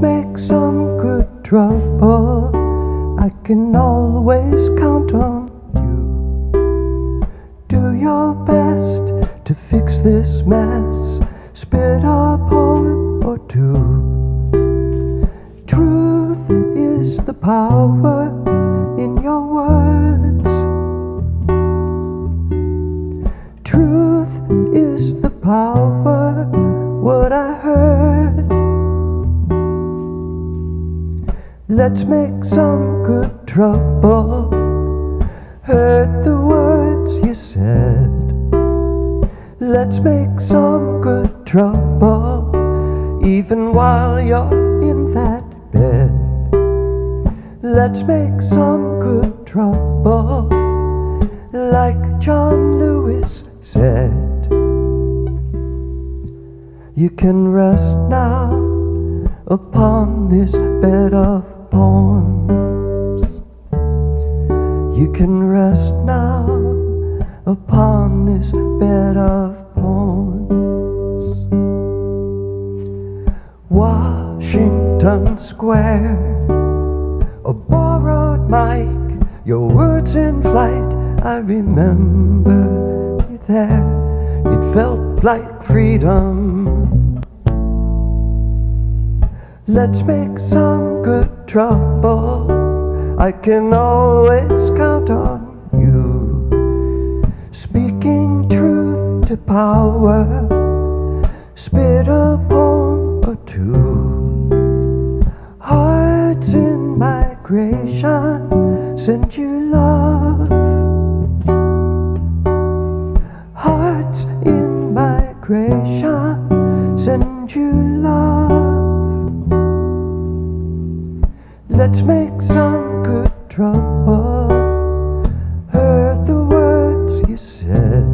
Make some good trouble. I can always count on you. Do your best to fix this mess. Spit a poem or two. Truth is the power in your words. Truth is the power, what I Let's make some good trouble. Heard the words you said. Let's make some good trouble, even while you're in that bed. Let's make some good trouble, like John Lewis said. You can rest now upon this bed of poems. You can rest now upon this bed of poems. Washington Square, a borrowed mic, your words in flight. I remember you there. It felt like freedom. Let's make some good trouble. I can always count on you. Speaking truth to power, spit a poem or two. Hearts in migration, send you love. Hearts in migration, send you love. Let's make some good trouble. Heard the words you said.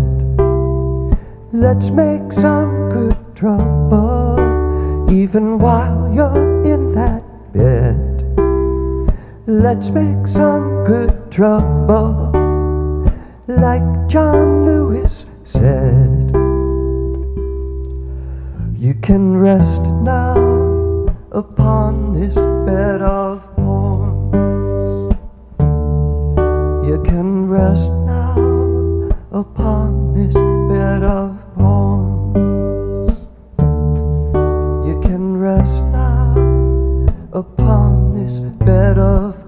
Let's make some good trouble, even while you're in that bed. Let's make some good trouble, like John Lewis said. You can rest now upon bed of thorns. You can rest now upon this bed of thorns. You can rest now upon this bed of